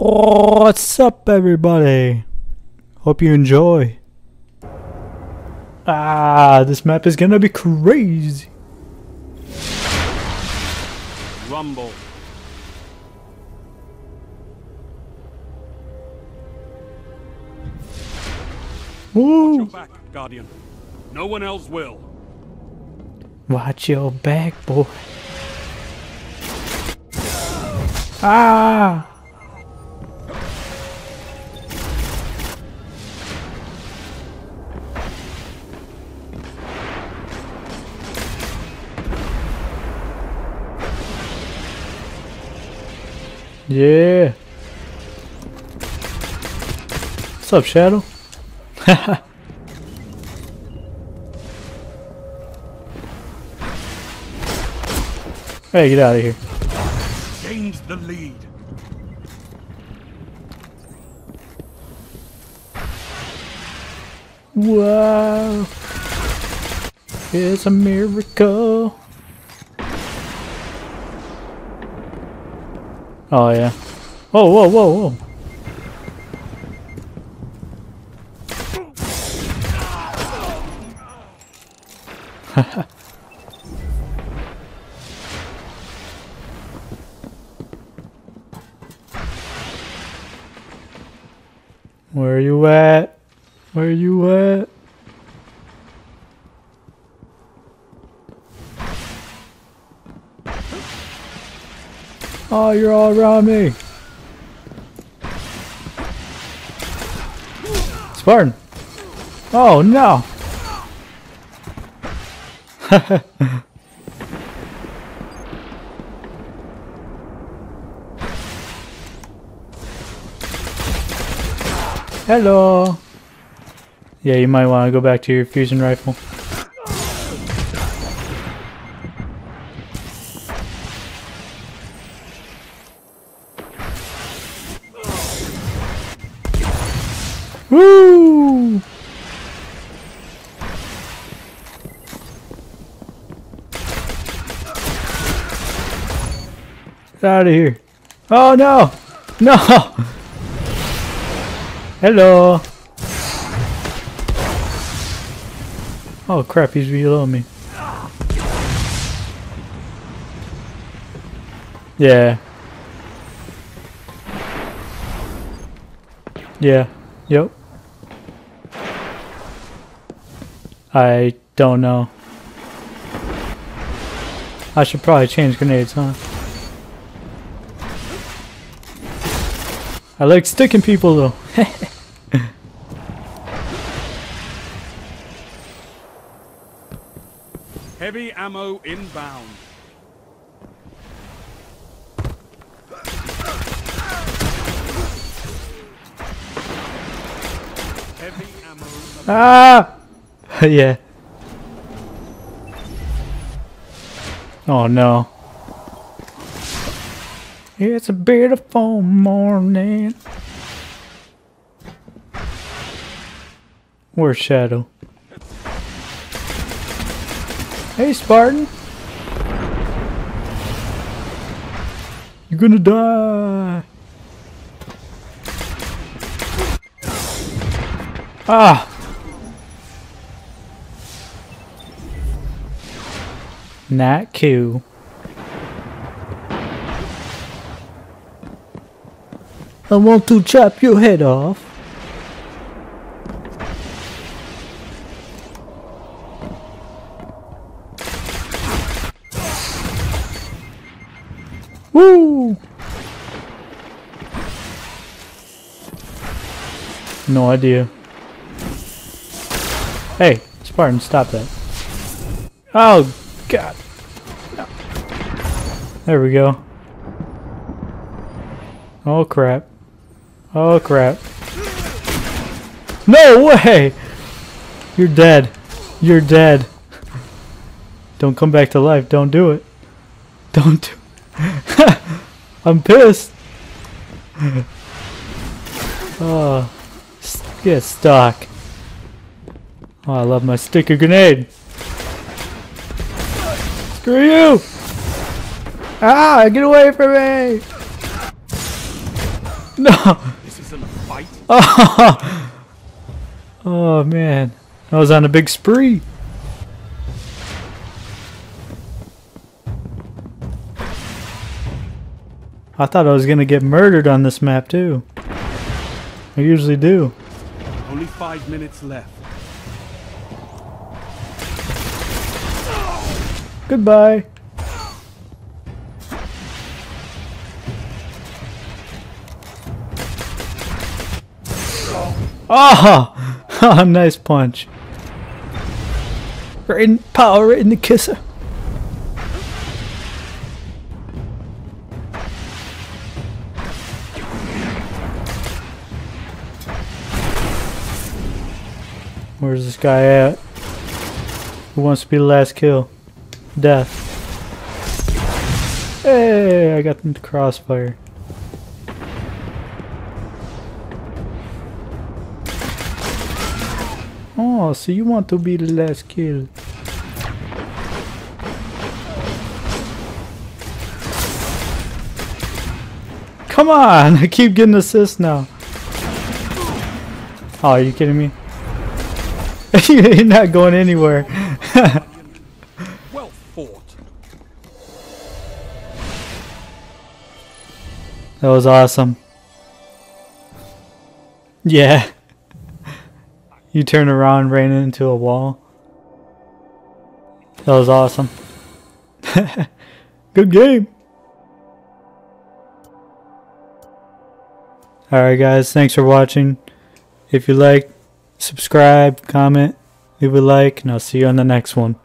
What's up, everybody? Hope you enjoy. Ah, this map is gonna be crazy. Rumble. Woo! Your back, Guardian. No one else will. Watch your back, boy. Ah! Yeah. What's up, Shadow? hey, get out of here. Gains the lead. Wow. It's a miracle. Oh, yeah. Whoa, whoa, whoa, whoa. Where are you at? Where are you at? Oh, you're all around me. Spartan. Oh, no. Hello. Yeah, you might want to go back to your fusion rifle. Woo! Get out of here. Oh no! No! Hello! Oh crap, he's below me. Yeah. Yeah. Yep. I don't know. I should probably change grenades, huh? I like sticking people though. Heavy ammo inbound. Heavy ammo. ah! yeah. Oh no. It's a beautiful morning. Where's Shadow? Hey, Spartan. You're gonna die. Ah. Nat Q. I want to chop your head off. Woo! No idea. Hey, Spartan, stop that. Oh, God. No. There we go. Oh, crap. Oh, crap. No way! You're dead. You're dead. Don't come back to life. Don't do it. Don't do I'm pissed. oh, get stuck. Oh, I love my sticker grenade. Screw you! Ah, get away from me! No! This isn't a fight. Oh, oh man. I was on a big spree. I thought I was gonna get murdered on this map too. I usually do. Only five minutes left. Goodbye. Oh, nice punch. Right in power, right in the kisser. Where's this guy at? Who wants to be the last kill? Death. Hey, I got them to crossfire. Oh, so you want to be the last kill. Come on, I keep getting assists now. Oh, are you kidding me? You're not going anywhere. That was awesome. Yeah. You turn around ran into a wall. That was awesome. Good game. Alright guys, thanks for watching. If you like, subscribe, comment, leave a like, and I'll see you on the next one.